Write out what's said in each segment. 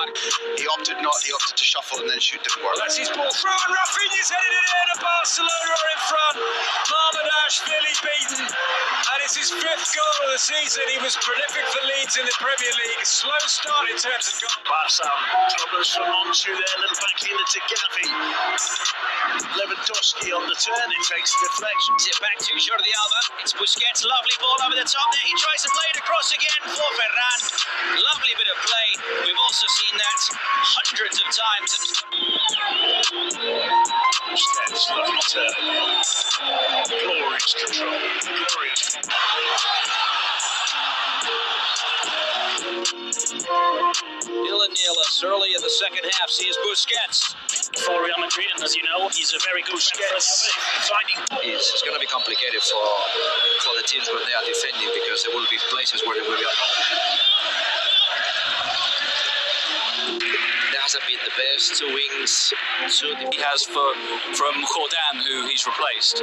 back. He opted not. He opted to shuffle and then shoot didn't work. Well, that's his ball through, and Raphinha's headed it in, and Barcelona are in front. Mamardashvili beaten, and it's his fifth goal of the season. He was prolific for Leeds in the Premier League. Slow start in terms of goals. Barca troubles from Montu there, and back in to Gavi. Lewandowski on the turn, it takes deflection. Is it back to Jordi Alba? It's Busquets, lovely ball over the top there. He tries to play it across again for Ferran. Us early in the second half. See is Busquets. For Real Madrid, and as you know, he's a very good Busquets. It's, it's going to be complicated for for the teams when they are defending because there will be places where they will be. Hasn't been the best two wings. Two he has for from Jordan, who he's replaced.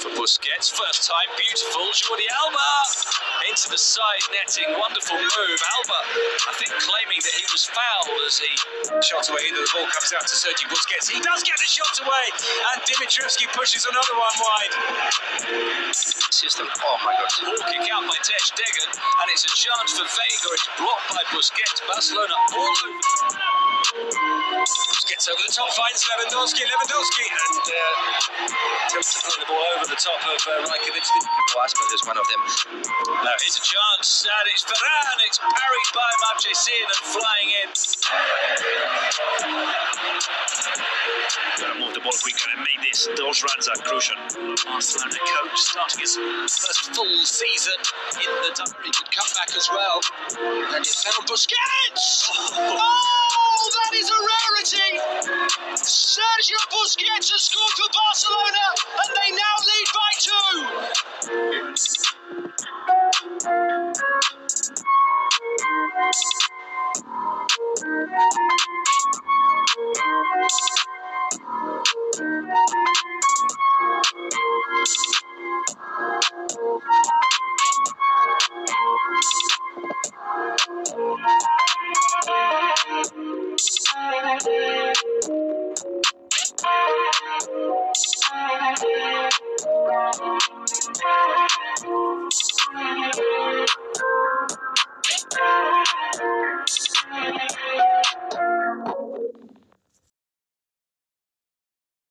For Busquets, first time, beautiful. Jordi Alba into the side netting, wonderful move. Alba, I think, claiming that he was fouled as he Shot away, either the ball comes out to Sergi Busquets. He does get the shot away, and Dimitrievski pushes another one wide. system. Oh my God! ball kick out by Ter Stegen, and it's a chance for Vega. It's blocked by Busquets. Barcelona all over. Gets over the top, finds Lewandowski, Lewandowski, and uh, attempts to throw the ball over the top of uh, Rajkovic. Aspen is one of them. Now here's a chance, and it's Ferran. It's parried by Marchesin and flying in. Gotta move the ball quicker and make this. Those runs are crucial. Barcelona coach starting his first full season in the very good comeback as well. And it's found Busquets! Oh, that is a rarity! Sergio Busquets has scored for Barcelona, and they now lead by two.